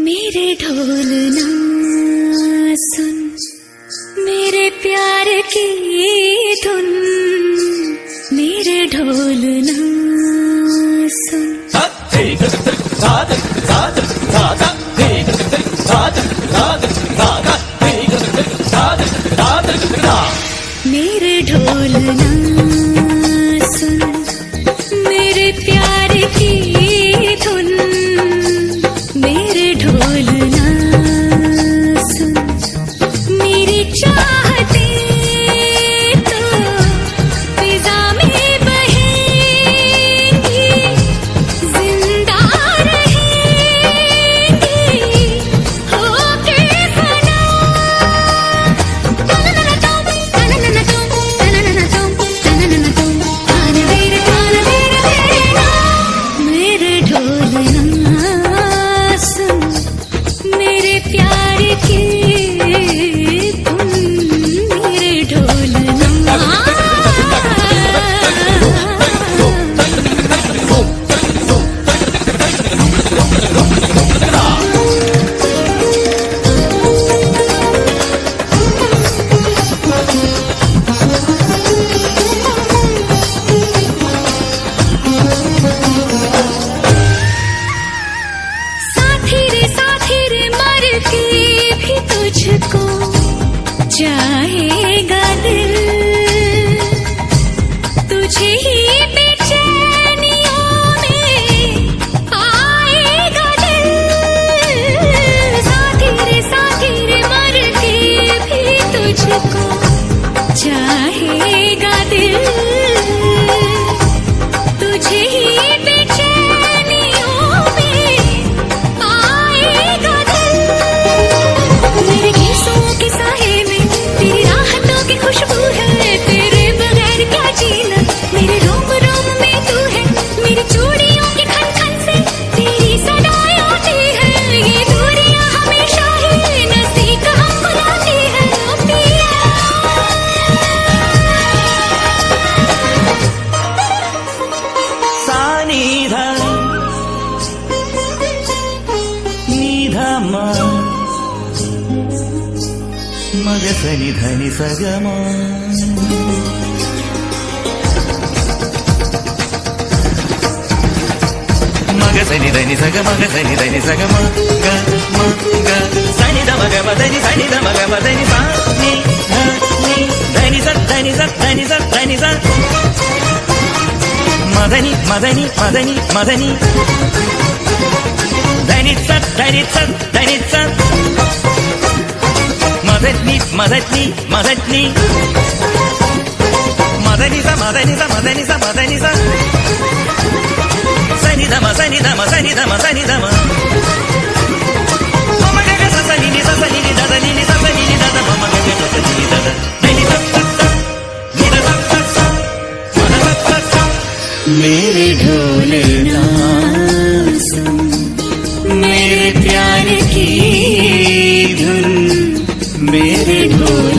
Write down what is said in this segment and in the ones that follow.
मेरे ढोल ना सुन मेरे प्यार की धुन मेरे ढोल मेरे ढोल तुझको चाहेगा दिल। మగ సని ధని సగమా. మగ సని ధని సగ మగ సని ధని సగమ గ మ గ. సని ద మగ మదని సని ద మగ మదని సా ని ధ ని. ధని స ధని స ధని స ధని స. మదని మదని మదని మదని. ధని స ధని స ధని స. ససనిని దదనిని ససనిని దద మమగగ ససనిని దద నిని స స స నిద స స స మద స స స मेरे ढोल ना सुन मेरे प्यार की धुन मेरे ढोल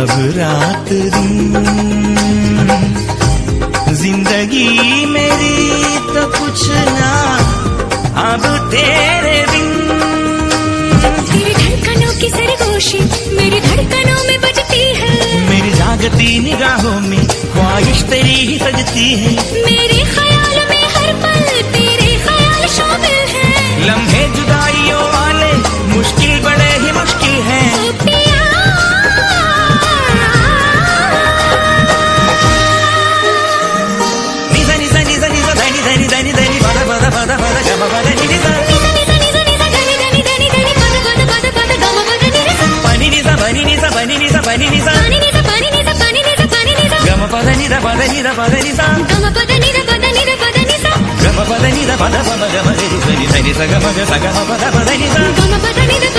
अब रात ज़िंदगी मेरी तो कुछ ना अब तेरे बिन। तेरे धड़कनों की सरगोशी मेरी धड़कनों में बजती है। मेरी जागती निगाहों में ख्वाहिश तेरी ही सजती है। मेरी నిజ పని నిజ గమ పద నిద పద నిద పద నిజ గమ పద నిద పద పద గమ నిజ సరి సరి సగమ సగమ పద పద నిజ గమ పద నిద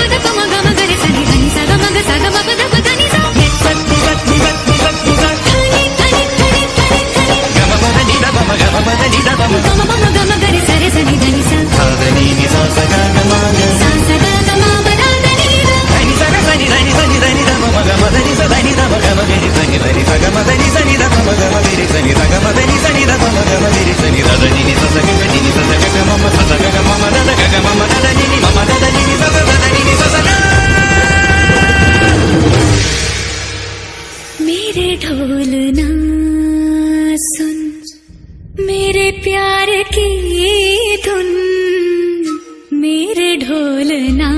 की धुन मेरे ढोलना